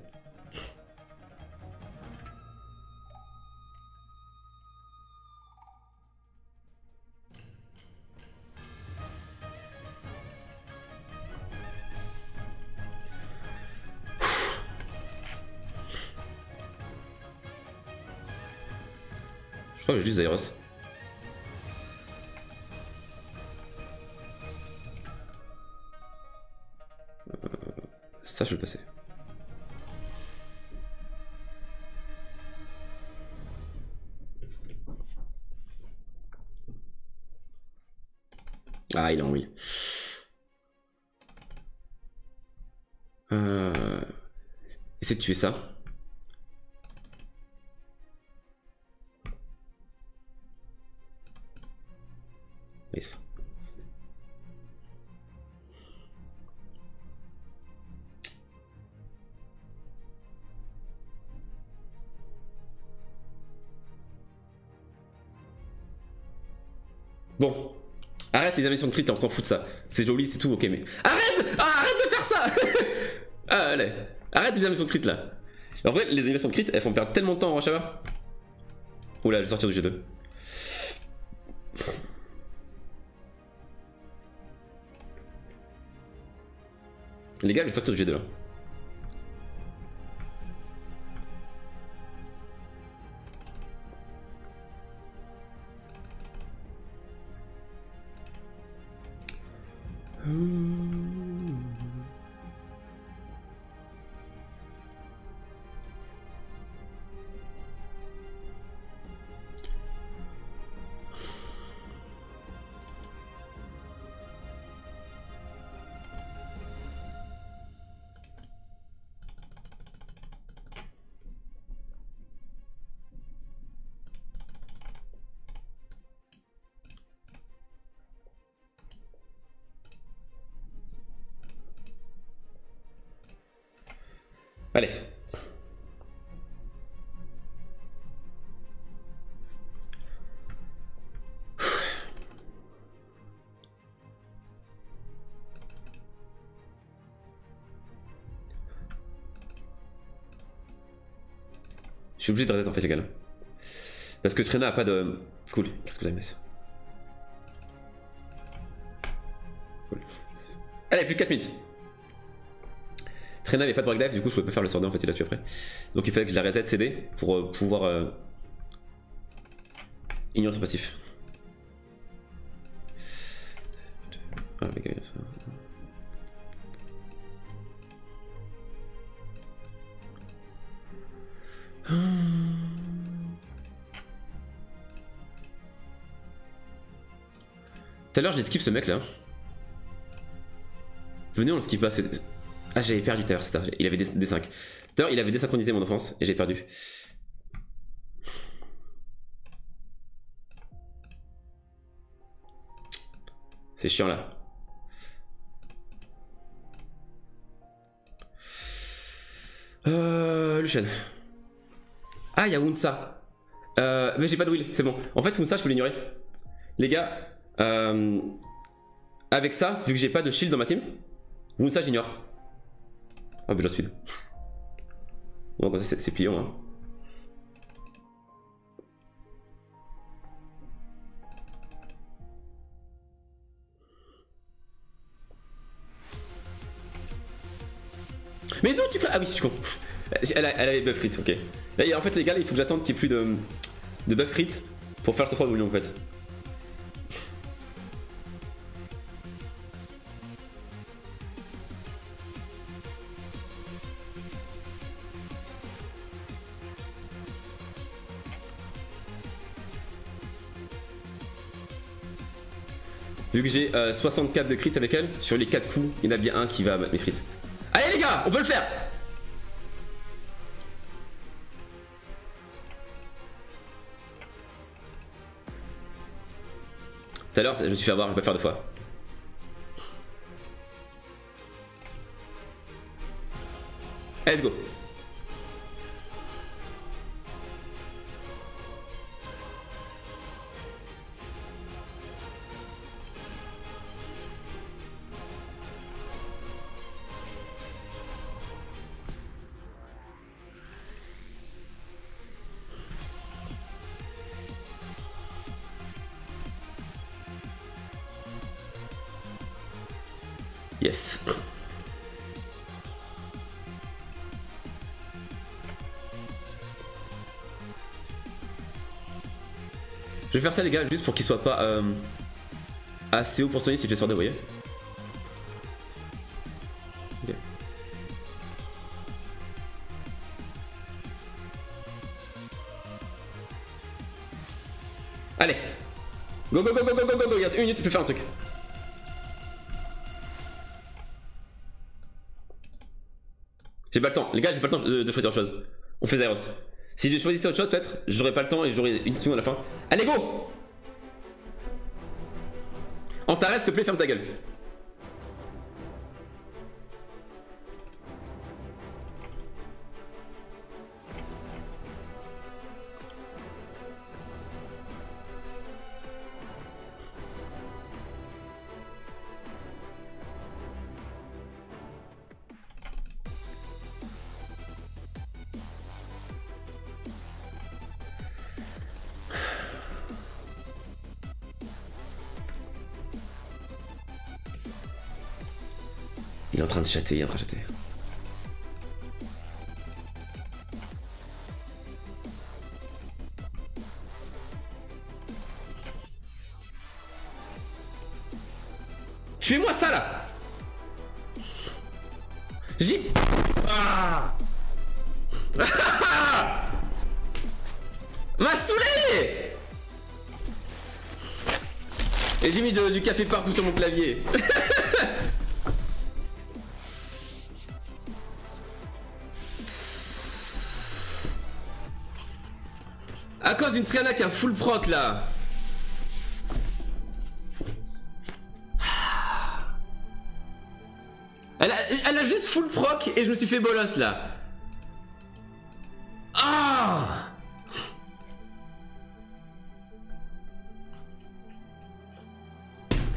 Juste. Euh, ça, je vais le passer. Ah, il en oui. Euh... Essaye de tuer ça. Bon. Arrête les animations de crit, on s'en fout de ça. C'est joli, c'est tout, ok, mais... Arrête ah, Arrête de faire ça [LAUGHS] Ah, allez. Arrête les animations de crit, là. En vrai, les animations de crit, elles font perdre tellement de temps en rush. Oula, je vais sortir du G2. Les gars, je vais sortir du G2 là. Je suis obligé de reset en fait les gars. Parce que Trena a pas de... Cool, qu'est-ce que MS Cool. Allez, plus de 4 minutes. Trena avait pas de break dive, du coup je pouvais pas faire le sword en fait, il l'a tué après. Donc il fallait que je la reset CD pour euh, pouvoir euh, ignorer son passif. Ah, mais ça. Tout à l'heure j'ai skip ce mec là. Venez on le skip pas. Ah j'avais perdu tout à l'heure, il avait des, 5. Tout à l'heure il avait désynchronisé mon offense et j'ai perdu. C'est chiant là. Euh, Lucien. Ah, il y a Wunsa. Euh, mais j'ai pas de will, c'est bon. En fait, Wunsa, je peux l'ignorer. Les gars, euh, avec ça, vu que j'ai pas de shield dans ma team, Wunsa, j'ignore. Ah, mais speed. Bon, bah, ça, c'est pliant, hein. Mais d'où tu Ah oui, je suis con. Elle, avait buff crit, ok. Là, en fait, les gars, il faut que j'attende qu'il n'y ait plus de, de buff crit pour faire ce 3 de en fait. Vu que j'ai 64 euh, de crit avec elle, sur les 4 coups, il y en a bien un qui va mes crit. Allez les gars, on peut le faire à l'heure, je me suis fait avoir, je vais faire deux fois. Let's go Yes. Je vais faire ça les gars, juste pour qu'il soit pas euh, assez haut pour soigner si je sur deux, vous voyez. Allez Go go go go go go go go, une minute, tu peux faire un truc. J'ai pas le temps, les gars, j'ai pas le temps de, de choisir autre chose. On fait Zyros. Si je choisissais autre chose, peut-être, j'aurais pas le temps et j'aurais une seconde à la fin. Allez, go Antares, s'il te plaît, ferme ta gueule. Chatter, il en train de chatter. Tuez-moi ça là. J'y... Ah. [LAUGHS] M'a saoulé. Et j'ai mis du café partout sur mon clavier [LAUGHS] À cause d'une Triana qui a full proc là. Elle a, juste full proc et je me suis fait bolos là. Ah!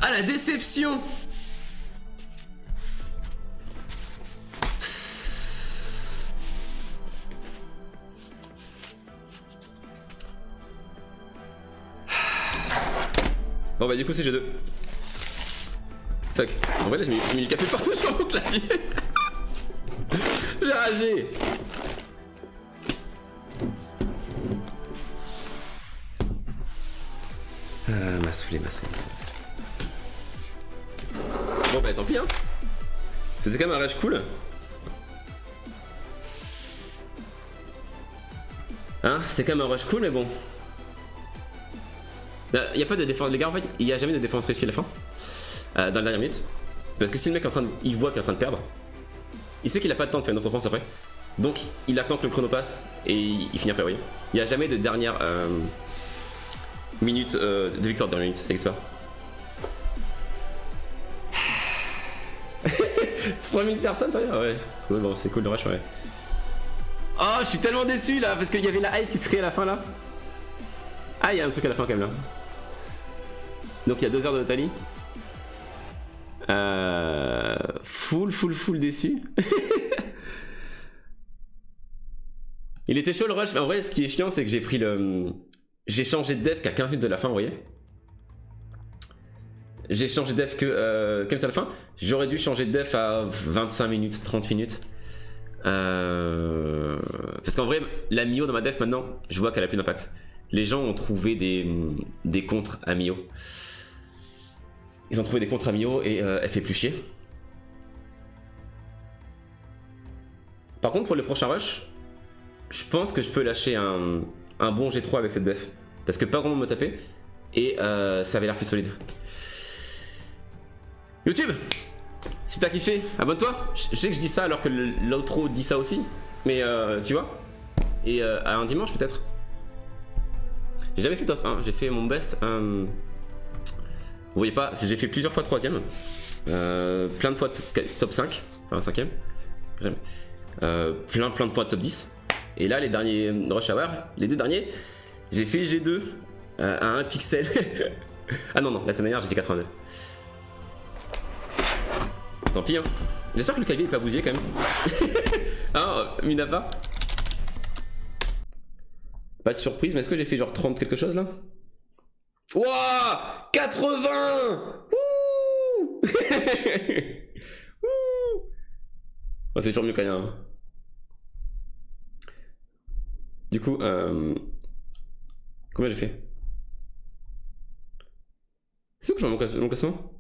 Ah la déception Bon bah du coup c'est G2 Fuck. En vrai là j'ai mis, mis du café partout [LAUGHS] sur mon clavier. J'ai ragé. Ah m'a saoulé, m'a saoulé. Bon bah tant pis hein. C'était quand même un rage cool. Hein, c'est quand même un rush cool mais bon. Il n'y a pas de défense, les gars en fait, il n'y a jamais de défense risquée à la fin. euh, dans la dernière minute. Parce que si le mec est en train de, il voit qu'il est en train de perdre, il sait qu'il a pas de temps de faire une autre offense après. Donc il attend que le chrono passe et il, il finit après, voyez. Il n'y a jamais de dernière euh, minute euh, de victoire de dernière minute, ça n'existe pas. [LAUGHS] 3000 personnes, ça Ouais. Ouais, bon, c'est cool le rush, ouais. Oh, je suis tellement déçu là, parce qu'il y avait la hype qui se créait à la fin là. Ah, il y a un truc à la fin quand même là. Donc il y a deux heures de Tali. Euh, full, full, full déçu. [LAUGHS] il était chaud le rush, mais en vrai, ce qui est chiant, c'est que j'ai pris le. J'ai changé de def qu'à 15 minutes de la fin, vous voyez. J'ai changé de def que euh, 15 minutes à la fin. J'aurais dû changer de def à 25 minutes, 30 minutes. Euh, Parce qu'en vrai, la Mio dans ma def maintenant, je vois qu'elle a plus d'impact. Les gens ont trouvé des, des contres à Mio. Ils ont trouvé des contres à Mio et euh, elle fait plus chier. Par contre, pour le prochain rush, je pense que je peux lâcher un, un bon G3 avec cette def. Parce que pas grand monde me taper et euh, ça avait l'air plus solide. YouTube Si t'as kiffé, abonne-toi. Je sais que je dis ça alors que l'outro dit ça aussi. Mais euh, tu vois Et euh, à un dimanche peut-être. J'ai jamais fait top 1, j'ai fait mon best. euh, Vous voyez pas, j'ai fait plusieurs fois troisième. Euh, plein de fois top 5, enfin cinquième. Euh, plein plein de fois top 10. Et là les derniers rush hour, les deux derniers, j'ai fait G2 euh, à 1 pixel. [LAUGHS] ah non non, la semaine dernière j'étais 89. Tant pis hein. J'espère que le clavier est pas bousillé quand même. [LAUGHS] hein, Minapa? Pas de surprise, mais est-ce que j'ai fait genre 30 quelque chose là? Wouah 80 Ouh. [LAUGHS] Ouh. C'est toujours mieux que rien. hein. Du coup, euh... combien j'ai fait? C'est où que je vois mon classement?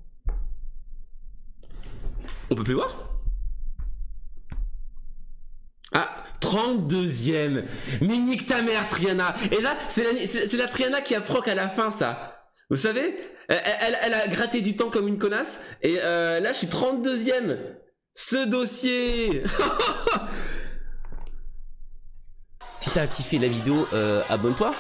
On peut plus voir? Ah, 32ème Mais nique ta mère, Triana. Et là, c'est la, Triana qui a proc à la fin, ça. Vous savez elle a gratté du temps comme une connasse, et euh, là, je suis 32ème Ce dossier. [LAUGHS] Si t'as kiffé la vidéo, euh, abonne-toi.